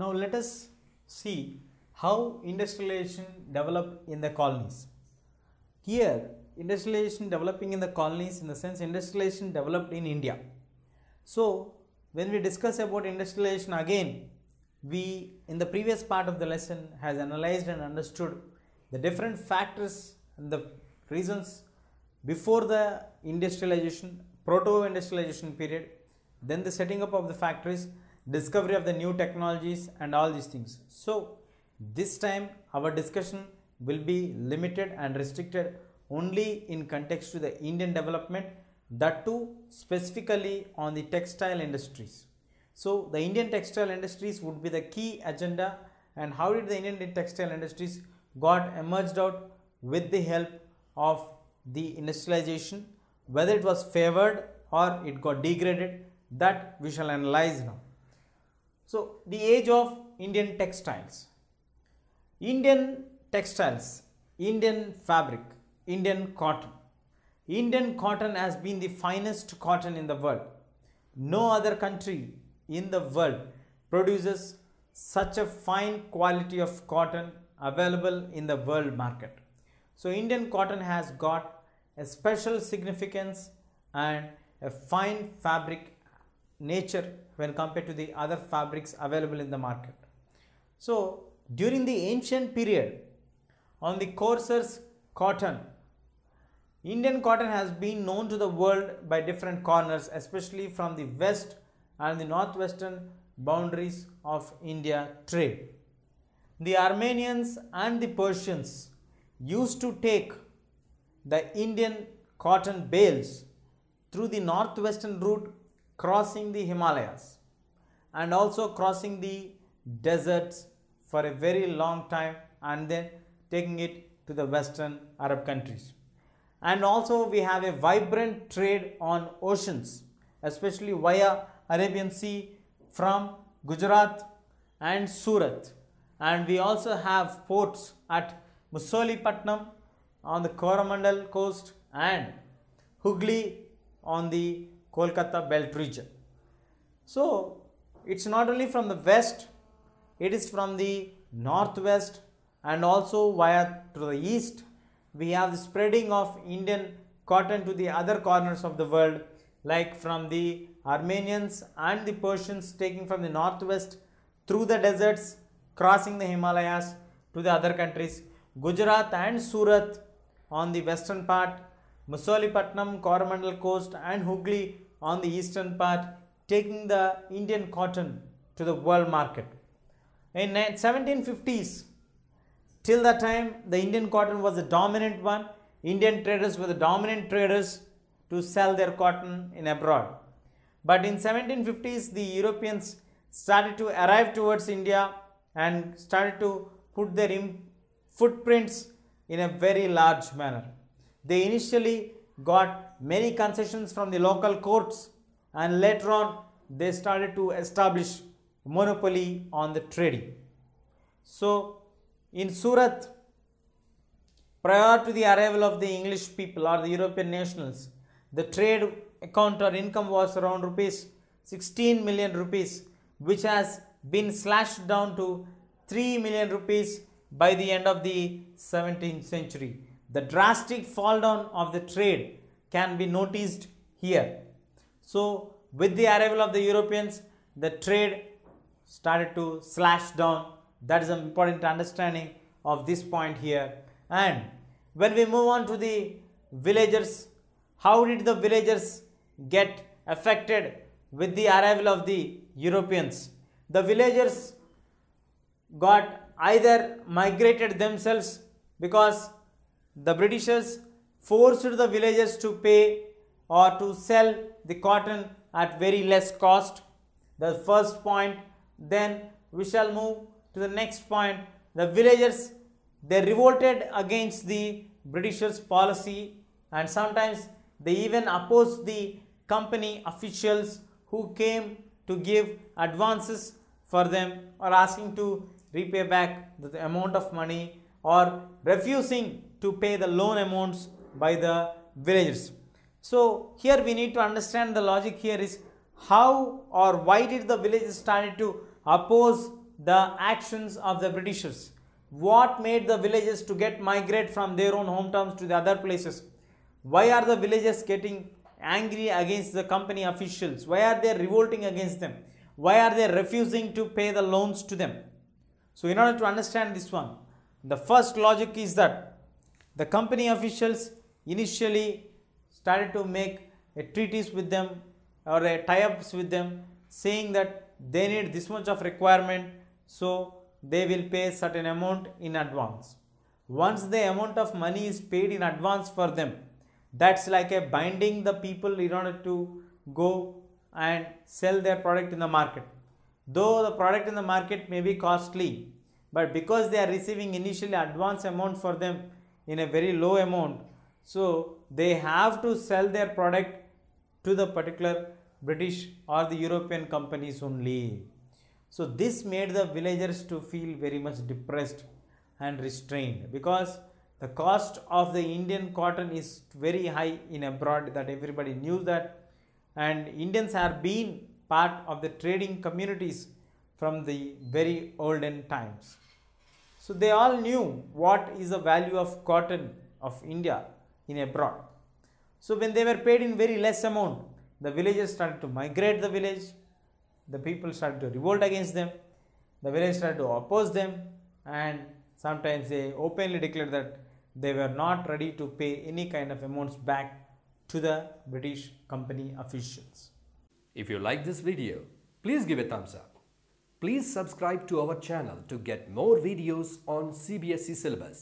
Now let us see how industrialization developed in the colonies. Here, industrialization developing in the colonies in the sense industrialization developed in India. So, when we discuss about industrialization again, we in the previous part of the lesson has analyzed and understood the different factors and the reasons before the industrialization, proto-industrialization period, then the setting up of the factories, discovery of the new technologies and all these things. So, this time our discussion will be limited and restricted only in context to the Indian development that too specifically on the textile industries. So the Indian textile industries would be the key agenda and how did the Indian textile industries got emerged out with the help of the industrialization whether it was favored or it got degraded that we shall analyze now. So the age of Indian textiles. Indian textiles, Indian fabric, Indian cotton. Indian cotton has been the finest cotton in the world. No other country in the world produces such a fine quality of cotton available in the world market. So Indian cotton has got a special significance and a fine fabric nature when compared to the other fabrics available in the market. So during the ancient period on the coarser cotton Indian cotton has been known to the world by different corners especially from the west and the northwestern boundaries of India trade. The Armenians and the Persians used to take the Indian cotton bales through the northwestern route crossing the Himalayas and also crossing the deserts for a very long time and then taking it to the western Arab countries. And also we have a vibrant trade on oceans especially via Arabian Sea from Gujarat and Surat and we also have ports at Masulipatnam on the Coromandel coast and Hooghly on the Kolkata belt region. So it's not only from the west, it is from the northwest and also via to the east. We have the spreading of Indian cotton to the other corners of the world like from the Armenians and the Persians taking from the northwest through the deserts crossing the Himalayas to the other countries. Gujarat and Surat on the western part, Masulipatnam, Coromandel coast and Hooghly on the eastern part taking the Indian cotton to the world market. In 1750s, till that time the Indian cotton was the dominant one. Indian traders were the dominant traders to sell their cotton in abroad. But in 1750s, the Europeans started to arrive towards India and started to put their footprints in a very large manner. They initially got many concessions from the local courts and later on they started to establish monopoly on the trading. So in Surat, prior to the arrival of the English people or the European nationals, the trade account or income was around rupees 16 million rupees which has been slashed down to 3 million rupees by the end of the 17th century. The drastic fall down of the trade can be noticed here. So with the arrival of the Europeans, the trade started to slash down. That is an important understanding of this point here. And when we move on to the villagers, how did the villagers get affected with the arrival of the Europeans? The villagers got either migrated themselves because the Britishers forced the villagers to pay or to sell the cotton at very less cost. The first point. Then we shall move to the next point. The villagers they revolted against the Britishers policy and sometimes they even opposed the company officials who came to give advances for them or asking to repay back the amount of money or refusing to pay the loan amounts by the villagers. So here we need to understand the logic here is how or why did the villagers started to oppose the actions of the Britishers. What made the villagers to get migrate from their own hometowns to the other places? Why are the villagers getting angry against the company officials? Why are they revolting against them? Why are they refusing to pay the loans to them? So, in order to understand this one, the first logic is that the company officials initially started to make a treaties with them or a tie-ups with them saying that they need this much of requirement so they will pay certain amount in advance. Once the amount of money is paid in advance for them, that's like a binding the people in order to go and sell their product in the market. Though the product in the market may be costly, but because they are receiving initially advance amount for them in a very low amount, so they have to sell their product to the particular British or the European companies only. So this made the villagers to feel very much depressed and restrained because the cost of the Indian cotton is very high in abroad that everybody knew that and Indians have been part of the trading communities from the very olden times. So they all knew what is the value of cotton of India in abroad. So when they were paid in very less amount, the villagers started to migrate the village, the people started to revolt against them, the village started to oppose them and sometimes they openly declared that they were not ready to pay any kind of amounts back to the British company officials. If you like this video, please give a thumbs up. Please subscribe to our channel to get more videos on CBSE syllabus.